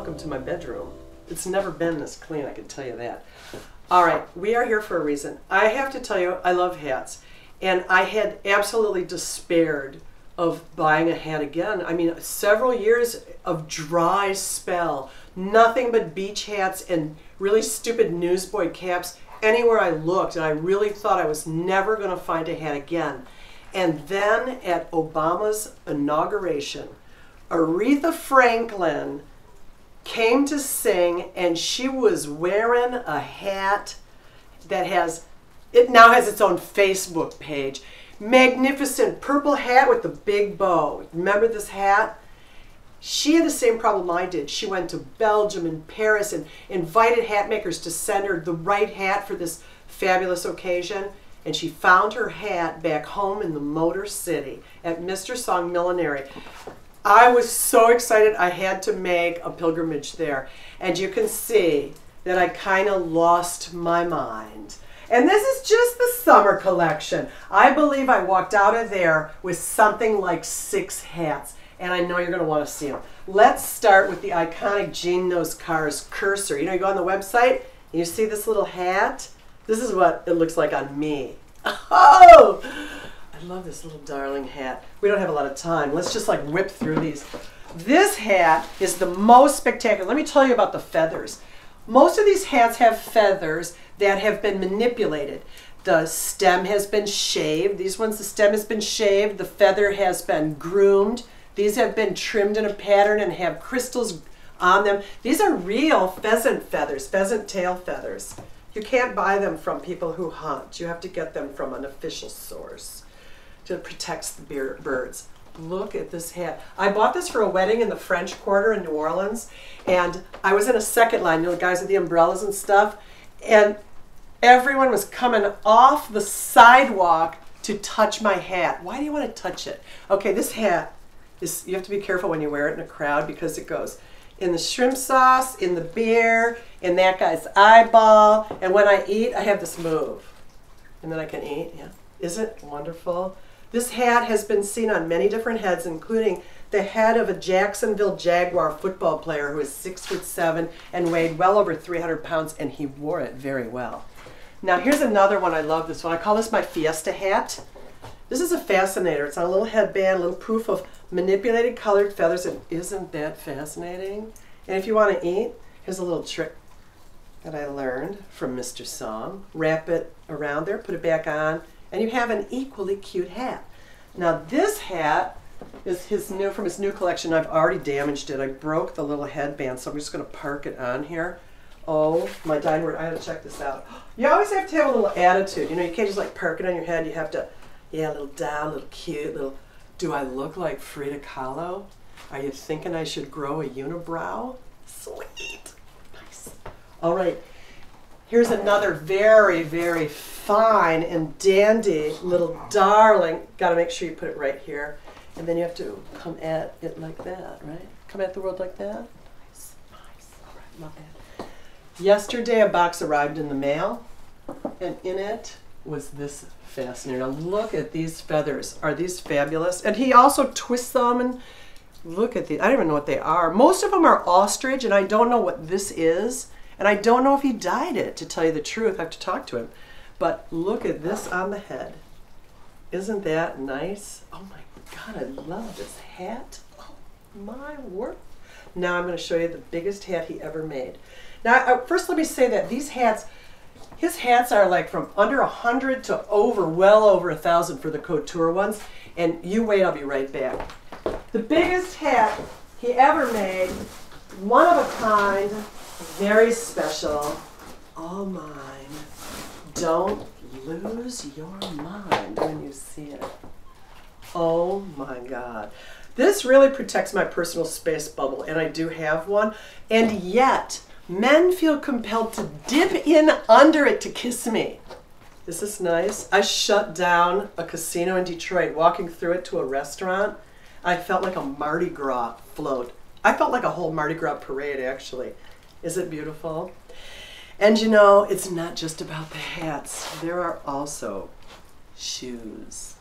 welcome to my bedroom. It's never been this clean, I can tell you that. All right, we are here for a reason. I have to tell you, I love hats. And I had absolutely despaired of buying a hat again. I mean, several years of dry spell, nothing but beach hats and really stupid newsboy caps anywhere I looked. And I really thought I was never going to find a hat again. And then at Obama's inauguration, Aretha Franklin came to sing and she was wearing a hat that has it now has its own Facebook page. Magnificent purple hat with the big bow. Remember this hat? She had the same problem I did. She went to Belgium and Paris and invited hat makers to send her the right hat for this fabulous occasion. And she found her hat back home in the Motor City at Mr. Song Millinery. I was so excited I had to make a pilgrimage there. And you can see that I kind of lost my mind. And this is just the summer collection. I believe I walked out of there with something like six hats. And I know you're going to want to see them. Let's start with the iconic Jean Cars cursor. You know, you go on the website, and you see this little hat. This is what it looks like on me. Oh! I love this little darling hat. We don't have a lot of time. Let's just like whip through these. This hat is the most spectacular. Let me tell you about the feathers. Most of these hats have feathers that have been manipulated. The stem has been shaved. These ones, the stem has been shaved. The feather has been groomed. These have been trimmed in a pattern and have crystals on them. These are real pheasant feathers, pheasant tail feathers. You can't buy them from people who hunt. You have to get them from an official source that protects the birds. Look at this hat. I bought this for a wedding in the French Quarter in New Orleans, and I was in a second line, you know, the guys with the umbrellas and stuff, and everyone was coming off the sidewalk to touch my hat. Why do you want to touch it? Okay, this hat is, you have to be careful when you wear it in a crowd because it goes in the shrimp sauce, in the beer, in that guy's eyeball, and when I eat, I have this move. And then I can eat, yeah. Isn't it wonderful? This hat has been seen on many different heads, including the head of a Jacksonville Jaguar football player who is six foot seven and weighed well over 300 pounds, and he wore it very well. Now here's another one. I love this one. I call this my Fiesta hat. This is a fascinator. It's on a little headband, a little proof of manipulated colored feathers, and isn't that fascinating? And if you want to eat, here's a little trick that I learned from Mr. Song. Wrap it around there, put it back on, and you have an equally cute hat. Now this hat is his new from his new collection. I've already damaged it. I broke the little headband, so I'm just going to park it on here. Oh, my word. I have to check this out. You always have to have a little attitude. You know, you can't just like park it on your head. You have to, yeah, a little down, a little cute, little, do I look like Frida Kahlo? Are you thinking I should grow a unibrow? Sweet. Nice. All right. Here's another very, very fine and dandy little darling. Got to make sure you put it right here. And then you have to come at it like that, right? Come at the world like that. Nice, nice. All right, love that. Yesterday, a box arrived in the mail, and in it was this fascinator. Now, look at these feathers. Are these fabulous? And he also twists them and look at these. I don't even know what they are. Most of them are ostrich, and I don't know what this is. And I don't know if he dyed it, to tell you the truth. I have to talk to him. But look at this on the head. Isn't that nice? Oh my God, I love this hat. Oh my word. Now I'm going to show you the biggest hat he ever made. Now, uh, first let me say that these hats, his hats are like from under a hundred to over, well over a thousand for the couture ones. And you wait, I'll be right back. The biggest hat he ever made, one of a kind, very special. All mine. Don't lose your mind when you see it. Oh my God. This really protects my personal space bubble, and I do have one. And yet, men feel compelled to dip in under it to kiss me. This is this nice? I shut down a casino in Detroit, walking through it to a restaurant. I felt like a Mardi Gras float. I felt like a whole Mardi Gras parade, actually. Is it beautiful? And you know, it's not just about the hats. There are also shoes.